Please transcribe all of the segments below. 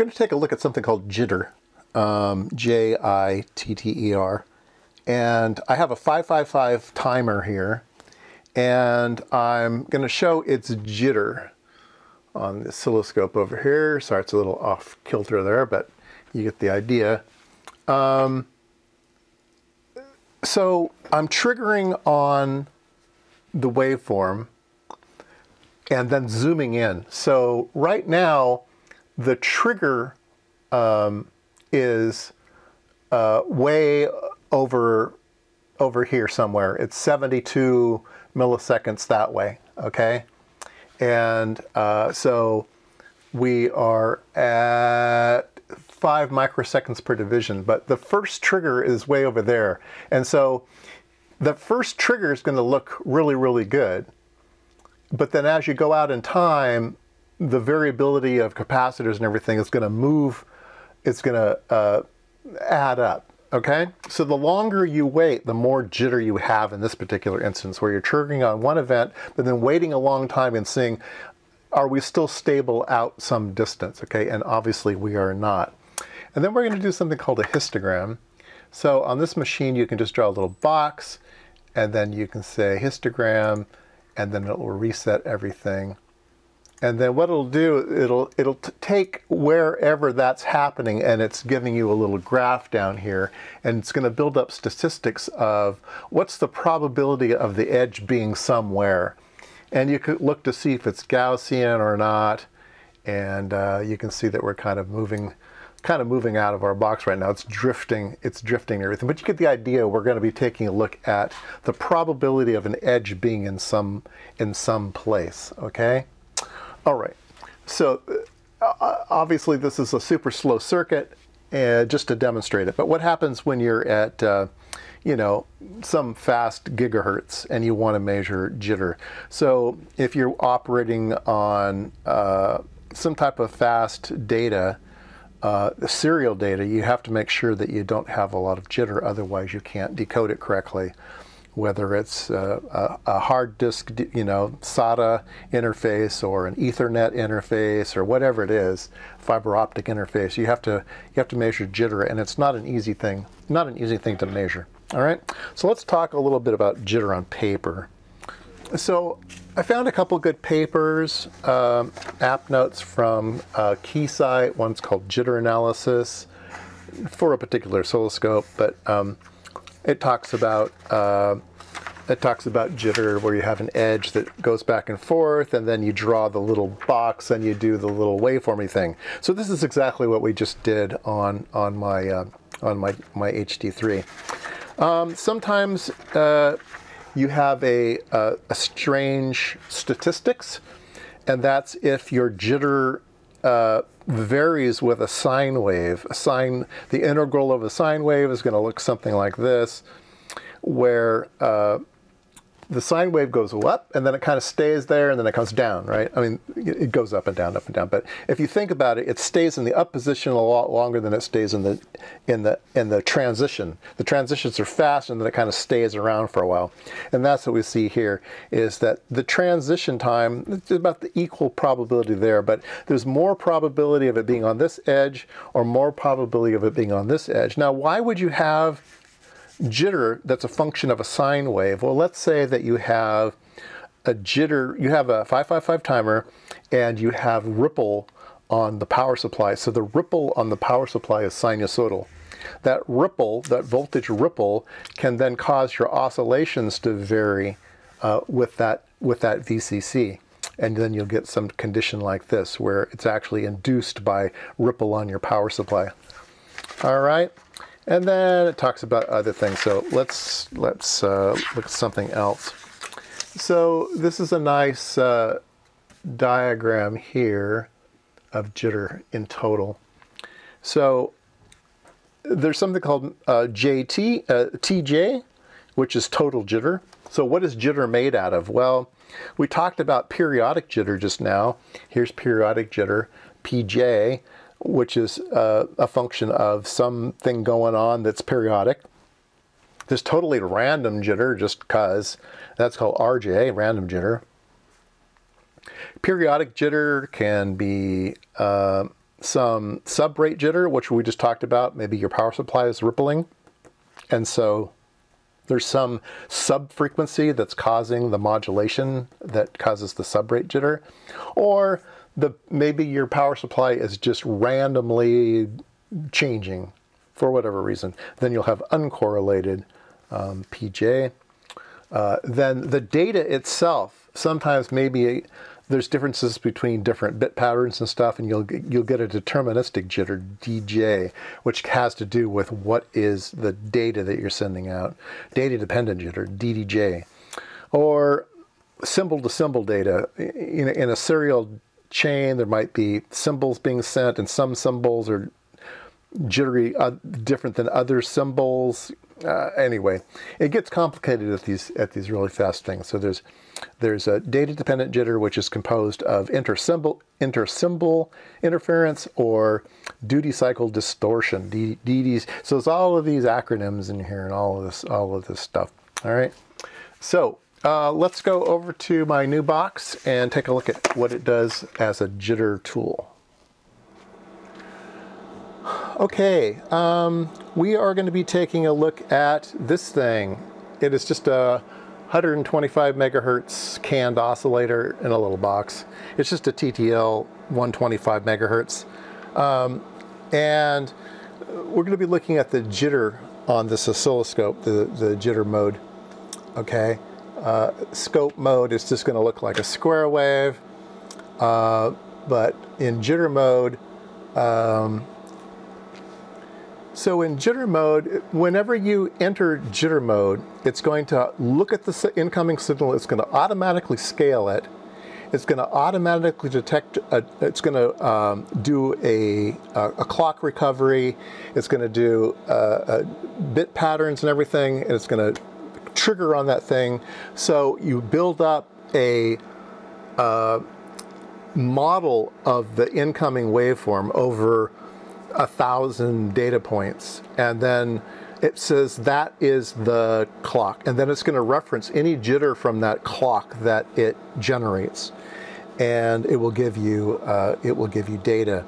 going to take a look at something called jitter, um, J-I-T-T-E-R. And I have a 555 timer here, and I'm going to show its jitter on the oscilloscope over here. Sorry, it's a little off kilter there, but you get the idea. Um, so I'm triggering on the waveform and then zooming in. So right now, the trigger um, is uh, way over over here somewhere. It's 72 milliseconds that way, okay? And uh, so we are at five microseconds per division, but the first trigger is way over there. And so the first trigger is going to look really, really good. But then as you go out in time, the variability of capacitors and everything is going to move, it's going to uh, add up. Okay, so the longer you wait, the more jitter you have in this particular instance, where you're triggering on one event, but then waiting a long time and seeing, are we still stable out some distance? Okay, and obviously we are not. And then we're going to do something called a histogram. So on this machine, you can just draw a little box, and then you can say histogram, and then it will reset everything. And then what it'll do, it'll it'll take wherever that's happening and it's giving you a little graph down here and it's going to build up statistics of what's the probability of the edge being somewhere. And you could look to see if it's Gaussian or not. And uh, you can see that we're kind of moving kind of moving out of our box right now. It's drifting, it's drifting everything. But you get the idea. We're going to be taking a look at the probability of an edge being in some in some place, okay? All right, so uh, obviously this is a super slow circuit uh, just to demonstrate it. But what happens when you're at, uh, you know, some fast gigahertz and you want to measure jitter? So if you're operating on uh, some type of fast data, uh, serial data, you have to make sure that you don't have a lot of jitter, otherwise you can't decode it correctly whether it's a, a, hard disk, you know, SATA interface or an Ethernet interface or whatever it is, fiber optic interface. You have to you have to measure jitter, and it's not an easy thing, not an easy thing to measure. All right, so let's talk a little bit about jitter on paper. So I found a couple good papers, um, app notes from uh, Keysight. One's called Jitter Analysis for a particular oscilloscope, but um, it talks about uh, it talks about jitter where you have an edge that goes back and forth and then you draw the little box and you do the little waveformy thing. So this is exactly what we just did on on my uh, on my my HD3. Um, sometimes uh, you have a, a, a strange statistics and that's if your jitter uh, varies with a sine wave. A sine, the integral of a sine wave is going to look something like this, where uh, the sine wave goes up and then it kind of stays there and then it comes down, right? I mean, it goes up and down, up and down. But if you think about it, it stays in the up position a lot longer than it stays in the in the in the transition. The transitions are fast and then it kind of stays around for a while. And that's what we see here is that the transition time, it's about the equal probability there, but there's more probability of it being on this edge or more probability of it being on this edge. Now, why would you have jitter that's a function of a sine wave. Well, let's say that you have a jitter, you have a 555 timer and you have ripple on the power supply. So the ripple on the power supply is sinusoidal. That ripple, that voltage ripple, can then cause your oscillations to vary uh, with that with that VCC. And then you'll get some condition like this where it's actually induced by ripple on your power supply. All right. And then it talks about other things. So let's let's uh, look at something else. So this is a nice uh, diagram here of jitter in total. So there's something called uh, JT, uh, TJ, which is total jitter. So what is jitter made out of? Well, we talked about periodic jitter just now. Here's periodic jitter, PJ which is uh, a function of something going on that's periodic. This totally random jitter just because. That's called RJ, random jitter. Periodic jitter can be uh, some sub-rate jitter, which we just talked about. Maybe your power supply is rippling. And so there's some sub-frequency that's causing the modulation that causes the sub-rate jitter. Or the maybe your power supply is just randomly changing for whatever reason. Then you'll have uncorrelated um, PJ. Uh, then the data itself, sometimes maybe there's differences between different bit patterns and stuff, and you'll you'll get a deterministic jitter DJ, which has to do with what is the data that you're sending out. Data dependent jitter DDJ, or symbol to symbol data in, in a serial chain. There might be symbols being sent, and some symbols are jittery, uh, different than other symbols. Uh, anyway, it gets complicated at these at these really fast things. So there's there's a data-dependent jitter, which is composed of intersymbol, intersymbol interference or duty cycle distortion, DDs. So it's all of these acronyms in here and all of this, all of this stuff. All right. So uh, let's go over to my new box and take a look at what it does as a jitter tool. Okay, um, we are going to be taking a look at this thing. It is just a 125 megahertz canned oscillator in a little box. It's just a TTL 125 megahertz. Um, and we're going to be looking at the jitter on this oscilloscope, the, the jitter mode. Okay, uh, scope mode is just going to look like a square wave, uh, but in jitter mode, um, so in jitter mode, whenever you enter jitter mode, it's going to look at the incoming signal, it's going to automatically scale it, it's going to automatically detect, a, it's going to um, do a, a, a, clock recovery, it's going to do uh, bit patterns and everything, and it's going to trigger on that thing. So you build up a uh, model of the incoming waveform over a thousand data points. And then it says that is the clock. And then it's going to reference any jitter from that clock that it generates. And it will give you uh, it will give you data.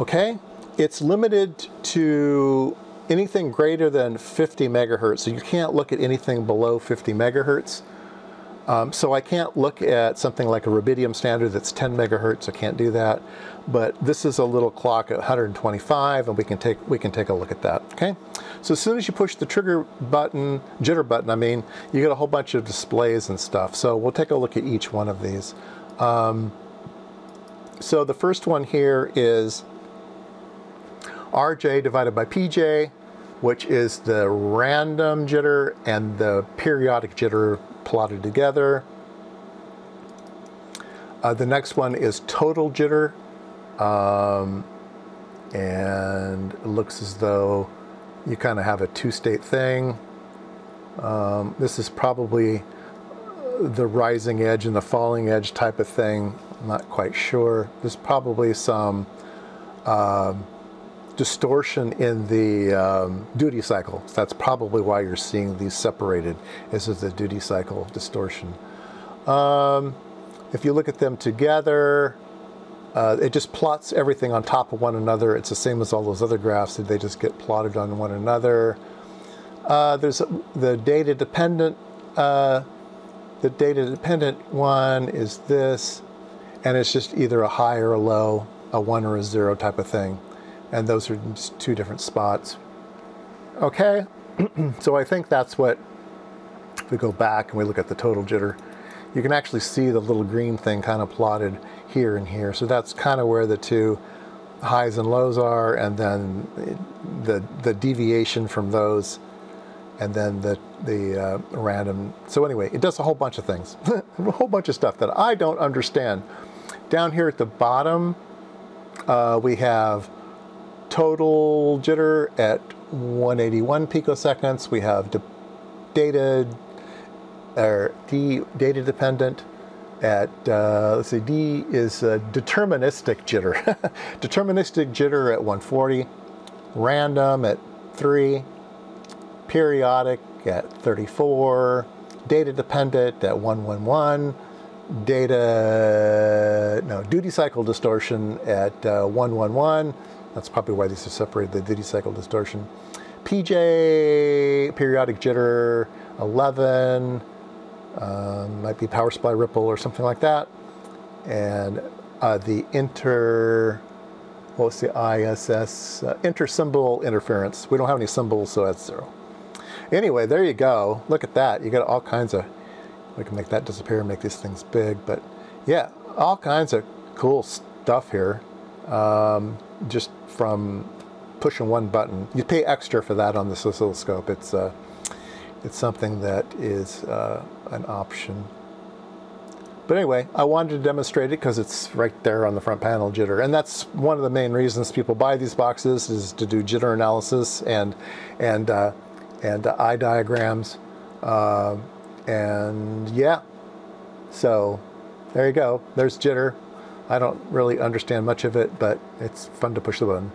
Okay? It's limited to anything greater than 50 megahertz so you can't look at anything below 50 megahertz um, so I can't look at something like a rubidium standard that's 10 megahertz. I can't do that. But this is a little clock at 125, and we can take we can take a look at that. Okay. So as soon as you push the trigger button, jitter button, I mean, you get a whole bunch of displays and stuff. So we'll take a look at each one of these. Um, so the first one here is RJ divided by PJ, which is the random jitter and the periodic jitter plotted together. Uh, the next one is total jitter. Um, and it looks as though you kind of have a two-state thing. Um, this is probably the rising edge and the falling edge type of thing. I'm not quite sure. There's probably some um, distortion in the um, duty cycle. That's probably why you're seeing these separated. This is the duty cycle distortion. Um, if you look at them together, uh, it just plots everything on top of one another. It's the same as all those other graphs. They just get plotted on one another. Uh, there's the data dependent. Uh, the data dependent one is this, and it's just either a high or a low, a one or a zero type of thing and those are two different spots. Okay, so I think that's what, if we go back and we look at the total jitter, you can actually see the little green thing kind of plotted here and here. So that's kind of where the two highs and lows are, and then the, the deviation from those, and then the, the uh, random. So anyway, it does a whole bunch of things, a whole bunch of stuff that I don't understand. Down here at the bottom, uh, we have total jitter at 181 picoseconds. We have data or D data dependent at uh, let's see D is deterministic jitter. deterministic jitter at 140, random at 3, periodic at 34, data dependent at 111, data, no, duty cycle distortion at uh, 111. That's probably why these are separated, the duty cycle distortion. PJ, periodic jitter, 11, um, might be power supply ripple or something like that. And uh, the inter, what's the ISS? Uh, inter-symbol interference. We don't have any symbols, so that's zero. Anyway, there you go. Look at that. You got all kinds of, we can make that disappear and make these things big. But yeah, all kinds of cool stuff here. Um, just from pushing one button. You pay extra for that on this oscilloscope. It's, uh, it's something that is uh, an option. But anyway, I wanted to demonstrate it because it's right there on the front panel, jitter. And that's one of the main reasons people buy these boxes is to do jitter analysis and, and, uh, and uh, eye diagrams. Uh, and yeah, so there you go. There's jitter. I don't really understand much of it, but it's fun to push the button.